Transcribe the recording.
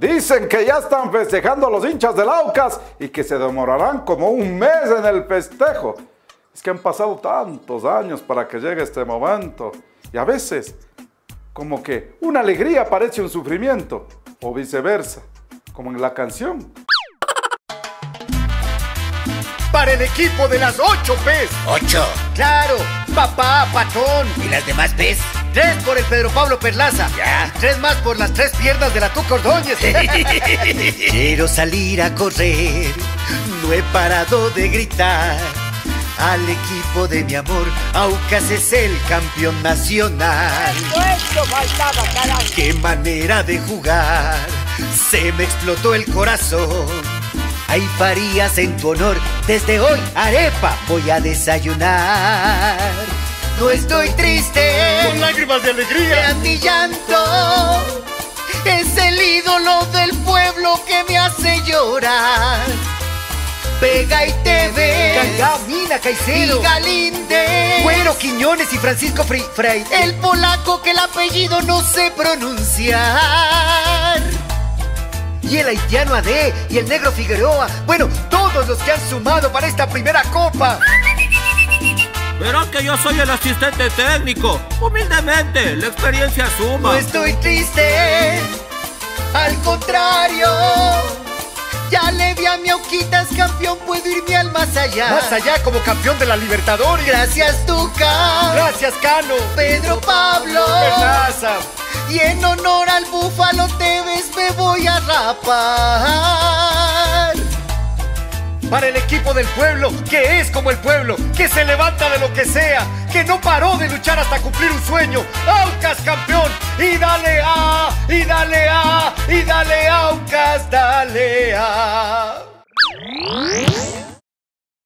Dicen que ya están festejando los hinchas del Aucas y que se demorarán como un mes en el festejo. Es que han pasado tantos años para que llegue este momento. Y a veces, como que una alegría parece un sufrimiento, o viceversa, como en la canción. Para el equipo de las 8 P's. Ocho. Claro, papá, patón. ¿Y las demás pez? Tres por el Pedro Pablo Perlaza. Ya. Tres más por las tres piernas de la Tuca Ordóñez. Quiero salir a correr. No he parado de gritar. Al equipo de mi amor, Aucas es el campeón nacional. ¡Qué manera de jugar! Se me explotó el corazón. Hay farías en tu honor. Desde hoy, arepa voy a desayunar. No estoy triste. Lágrimas de alegría. Vean mi llanto. Es el ídolo del pueblo que me hace llorar. Pega y te ve. Cangá, Mina, Caicedo. Y Galíndez. Güero, Quiñones y Francisco Fre- Frey. El polaco que el apellido no sé pronunciar. Y el haitiano Ade y el negro Figueroa. Bueno, todos los que han sumado para esta primera copa. Verás que yo soy el asistente técnico. Humildemente, la experiencia No suma. estoy triste. Al contrario. Ya le vi a mi Auquitas campeón, puedo irme al más allá. Más allá como campeón de la Libertadores. Gracias, Tuca. Gracias, Cano. Pedro Pablo. Penaza. Y en honor al búfalo Tevez me voy a rapar. Para el equipo del pueblo, que es como el pueblo, que se levanta de lo que sea, que no paró de luchar hasta cumplir un sueño. Aucas campeón, y dale a,